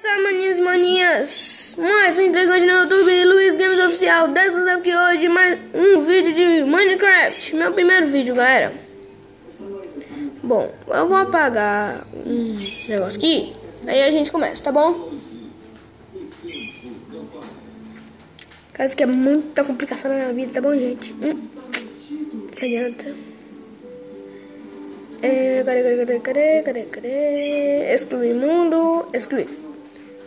Salve maninhos e maninhas, mais um integrante no YouTube, Luiz Games Oficial, dessa aqui hoje mais um vídeo de Minecraft, meu primeiro vídeo galera Bom, eu vou apagar um negócio aqui, aí a gente começa, tá bom? Cara, isso aqui é muita complicação na minha vida, tá bom gente? Hum, não adianta é, cadê, cadê, cadê, cadê, cadê, cadê? Excluir mundo, excluir.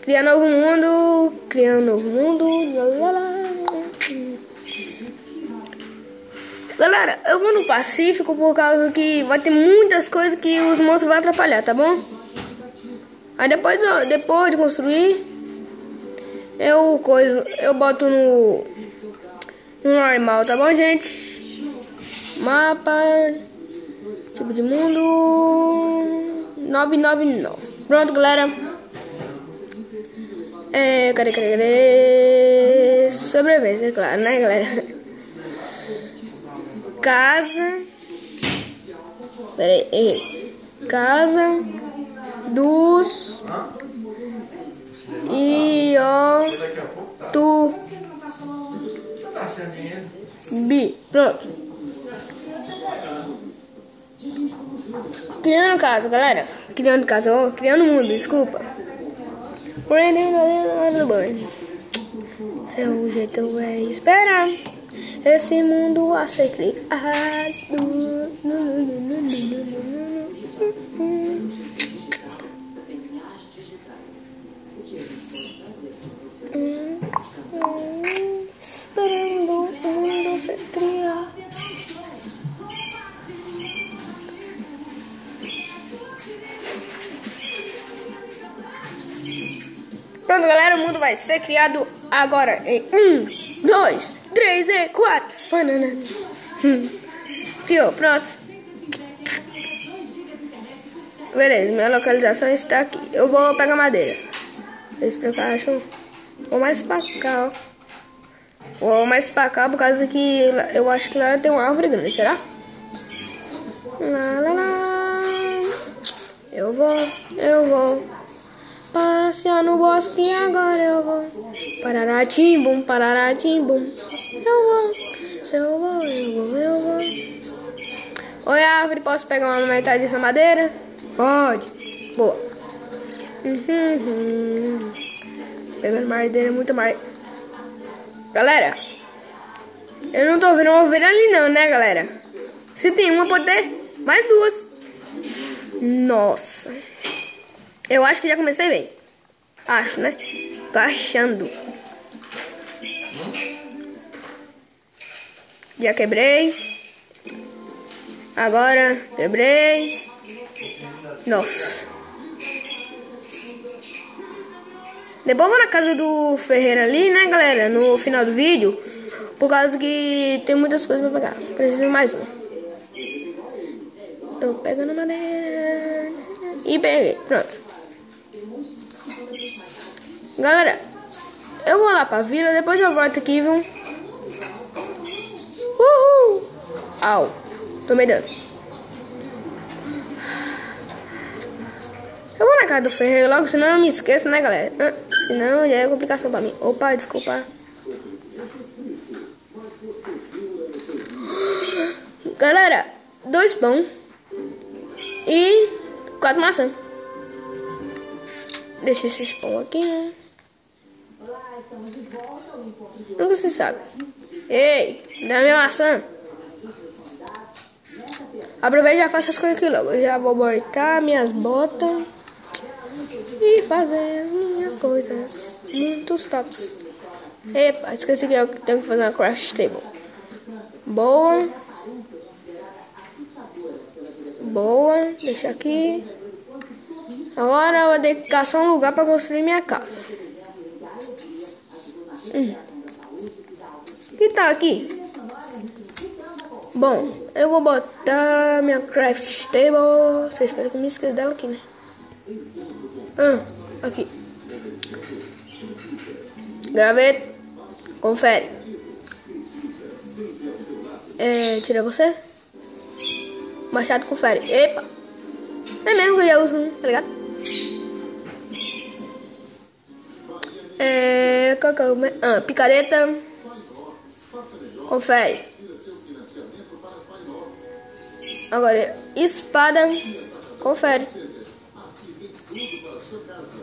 Criar novo mundo, criar um novo mundo. Galera, eu vou no Pacífico por causa que vai ter muitas coisas que os monstros vão atrapalhar, tá bom? Aí depois, ó, depois de construir, eu coisa, eu boto no, no normal, tá bom, gente? Mapa Tipo de mundo 999. Pronto, galera. É, cadê, cadê, cadê? Sobrevivência, claro, né, galera? Casa. Pera aí. Casa dos e o tu bi. Pronto. Criando casa, galera. Criando casa, criando mundo, desculpa. É o jeito é esperar esse mundo a ser criado. Vai ser criado agora em 1, 2, 3 e 4. Criou, pronto. Beleza, minha localização está aqui. Eu vou pegar madeira. Eles preparam. Vou mais pra cá, ó. Vou mais pra cá por causa que eu acho que lá tem uma árvore grande, será? Lá, lá, lá. Eu vou, eu vou. Passear no bosque agora eu vou. Pararatimbum, pararatimbum. Eu vou, eu vou, eu vou, eu vou. Oi, árvore, posso pegar uma metade dessa madeira? Pode. Boa. Uhum. Pegando madeira, muito mais. Galera, eu não tô vendo uma ovelha ali não, né, galera? Se tem uma, pode ter mais duas. Nossa. Eu acho que já comecei bem. Acho, né? Tô achando. Já quebrei. Agora quebrei. Nossa. Depois vou na casa do Ferreira ali, né, galera? No final do vídeo. Por causa que tem muitas coisas pra pegar. Preciso mais uma. Tô pegando madeira. E peguei. Pronto. Galera, eu vou lá pra vila, depois eu volto aqui, viu? Uhul! Au, tomei dano. Eu vou na casa do ferreiro logo, senão eu me esqueço, né, galera? Ah, senão já é complicação pra mim. Opa, desculpa. Galera, dois pão e quatro maçãs. Deixa esses pão aqui, né? Nunca se sabe. Ei, dá minha maçã. Aproveita e já faço as coisas aqui logo. Eu já vou botar minhas botas e fazer as minhas coisas. Muitos tops. Epa, esqueci que eu tenho que fazer uma crash table. Boa. Boa, deixa aqui. Agora eu vou que caçar um lugar para construir minha casa. Hum. Que tá aqui? Bom, eu vou botar minha craft table. Vocês esperam que eu me esqueça dela aqui, né? Ah, aqui. Gravete. Confere. É, tira você. Machado, confere. Epa. É mesmo que eu já uso, tá ligado? Cacau, ah, picareta. Confere. Agora, espada. Confere.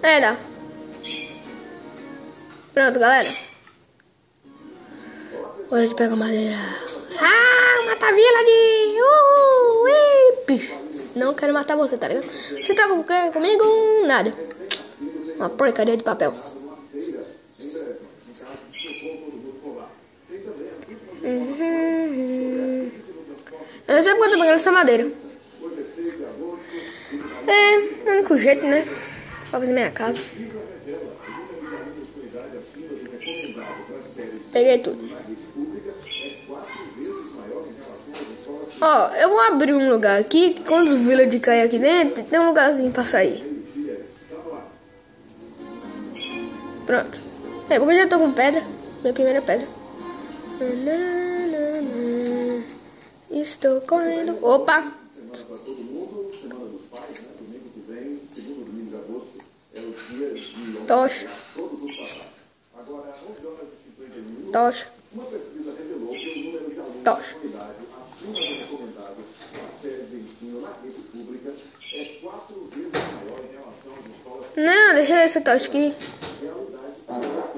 É, dá. Pronto, galera. Hora de pegar madeira. Ah, mata vila de... Uh, ui. Não quero matar você, tá ligado? Você tá com, comigo? Nada. Uma porcaria de papel. Sei porque eu tô pegando essa madeira. É, o único jeito, né? Pra fazer minha casa. Peguei tudo. Ó, eu vou abrir um lugar aqui. Quando os village caem aqui dentro, tem um lugarzinho pra sair. Pronto. É, porque eu já tô com pedra. Minha primeira pedra. Estou correndo. Opa! Tocha. Tocha. Tocha. Não, deixa essa tocha aqui.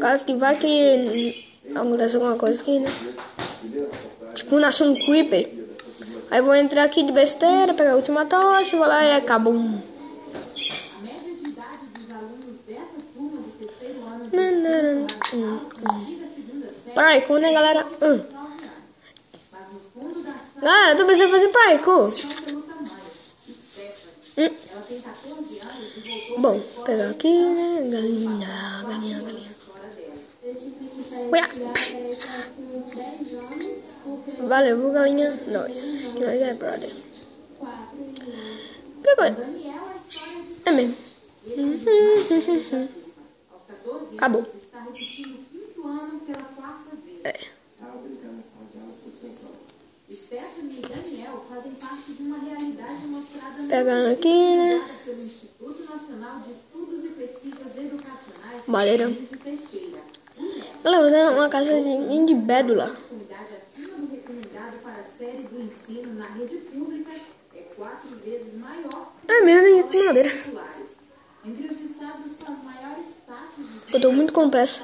Caso que vai que acontece alguma coisa aqui, né? Tipo, nasce um creeper. Aí vou entrar aqui de besteira, pegar a última tocha, vou lá e acabou. Parkour, né, galera? Hum. Galera, tu precisa fazer parkour. Hum. Bom, pegar aqui, né? Galinha, galinha, galinha. Uia. Valeu, galinha. Nós. Nós é brother. Que coisa? É mesmo. Acabou. É. Pegando aqui, né? Madeira. Ela usa uma casa de, de bédula. É mesmo, de madeira. Eu tô muito com peça.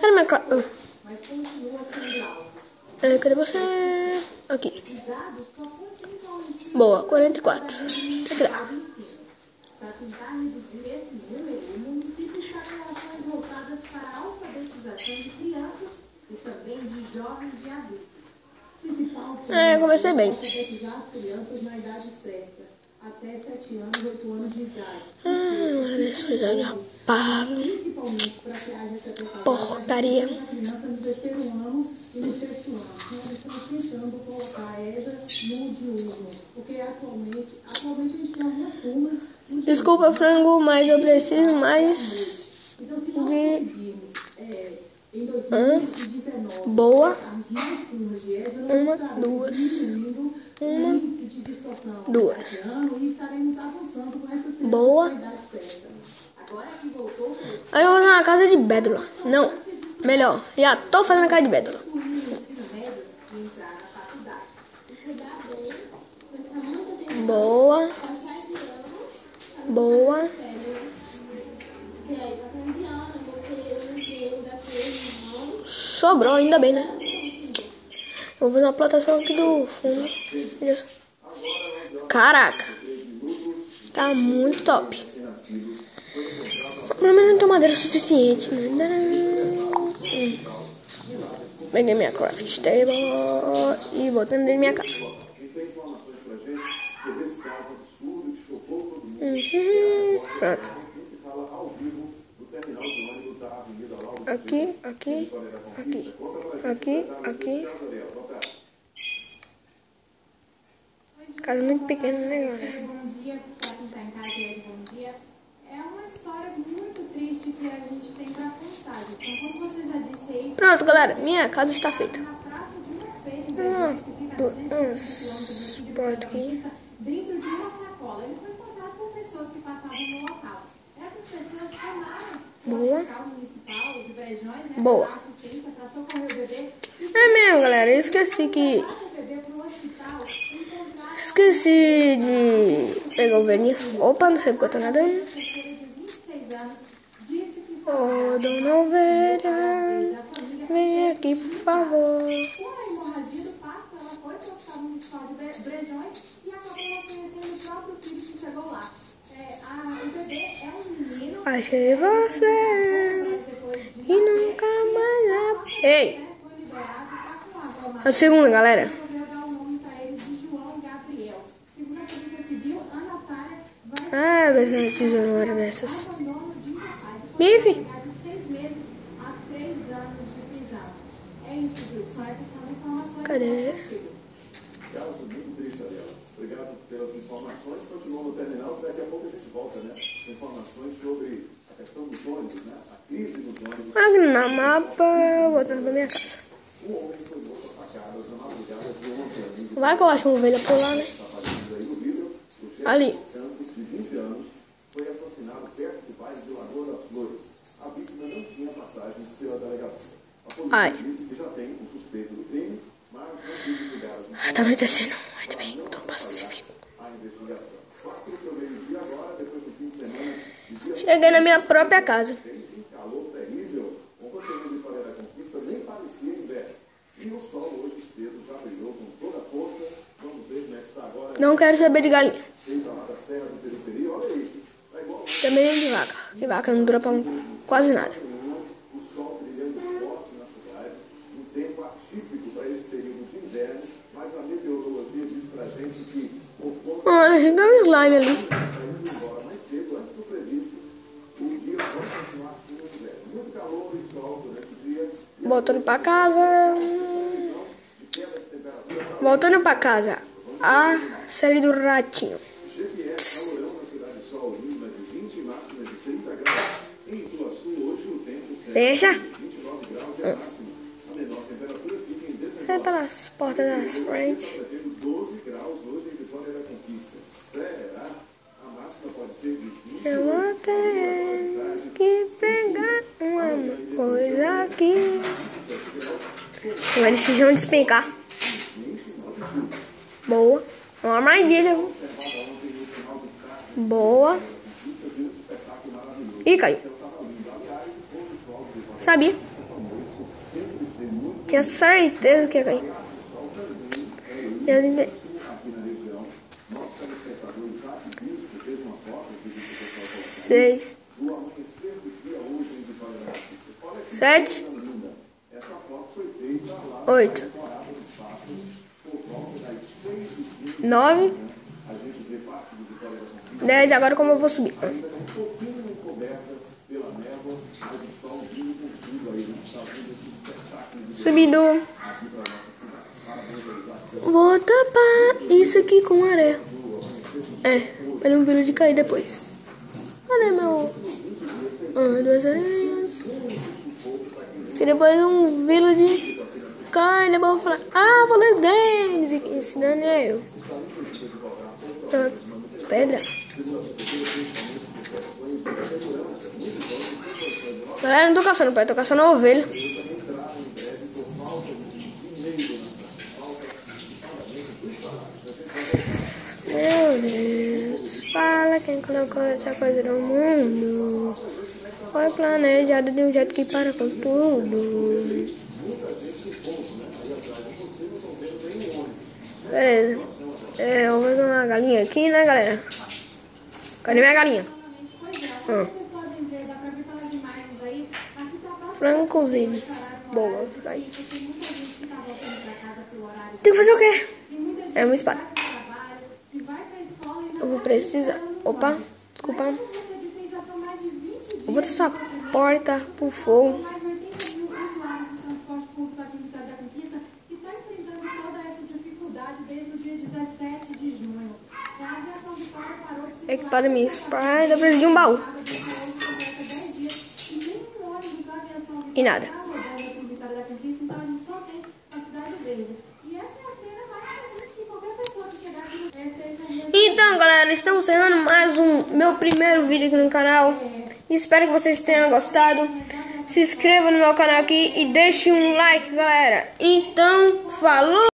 Cadê minha cara? É, cadê você? Aqui. Boa, 44. Tem que. É, comecei bem. Até 7 anos, 8 anos de idade. Ah, agora desse episódio apago. Porcaria. criança no terceiro ano e no sexto ano. Nós estamos tentando colocar EJA no diurno. Porque atualmente, atualmente a gente tem algumas turmas. Desculpa, frango, mas eu preciso mais de. Hã? Boa. Uma, duas. Uma, duas. Boa. Aí eu vou na casa de Bédula. Não, melhor. Já tô fazendo a casa de Bédula. Boa. Boa. Sobrou, ainda bem, né? Vou fazer uma plantação aqui do fundo. Caraca. Tá muito top. Pelo menos não tem madeira suficiente, né? Hum. Peguei minha craft table e botando dentro minha casa. Uhum. Pronto. Aqui, aqui, aqui, aqui, aqui. Casa muito pequena, né, galera? Bom dia, tá em casa bom dia. É uma história muito triste que a gente tem pra contar. Então, como você já disse aí... Pronto, galera, minha casa está feita. Uma feira em Brasília, que fica a 200 aqui. Dentro de uma sacola. Ele foi encontrado por pessoas que passavam no local. Boa. Boa. É mesmo, galera. Eu esqueci que. Esqueci de pegar o verniz. Opa, não sei porque eu tô nadando. Ô, dona ovelha, vem aqui, por favor. Brejões e acabou conhecendo o próprio filho que chegou lá. É, a Achei você e nunca mais. Ei! É o segundo, galera. Ah, mas não precisa uma hora dessas. Bife! Cadê? Obrigado pelas informações. Continua no terminal, daqui a pouco a gente volta, né? Informações sobre a questão dos ônibus, né? A crise dos ônibus. Olha aqui no mapa, voltando pra minha casa. O homem foi morto a facadas na madrugada de ontem. Vai que eu acho uma ovelha por lá, né? Ali. de 20 anos, foi assassinado perto do bairro de Lagoa das Flores. A vítima não tinha passagem pela delegacia. A polícia disse que já tem um suspeito do crime, mas não. Tá anoitecendo, ainda bem. Cheguei na minha própria casa. Não quero saber de galinha. Também nem de vaca. De vaca não dura pra quase nada. Olha, chegou um slime ali. Casa. Voltando pra casa. A série do ratinho. Tss. Deixa. Sai pelas portas das frentes. Vai decisão despencar. Boa. Uma armadilha. Boa. Ih, caiu. Sabia. Tinha certeza que ia cair. Seis. Sete oito, nove, dez. Agora como eu vou subir? Subindo. Vou tapar isso aqui com areia. É, para não vir de cair depois. Olha meu. Ah, duas areias. E depois um village cai, depois eu vou falar, ah, vou ler Denis, ensinando é eu. Então, pedra. Galera, não tô caçando pedra, tô caçando ovelha. Meu Deus, fala quem colocou essa coisa no mundo. Foi planejado de um jeito que para com tudo. Beleza. É, eu vou fazer uma galinha aqui, né, galera? Cadê minha galinha? Hum. Frango cozido. Boa, fica aí. Tem que fazer o quê? É uma espada. Eu vou precisar. Opa, desculpa. Vou botar essa porta pro fogo. Equipado minha espada. Eu preciso de um baú. E nada. Então, galera, estamos encerrando mais um meu primeiro vídeo aqui no canal. Espero que vocês tenham gostado. se inscreva no meu canal aqui e deixe um like, galera. Então, falou!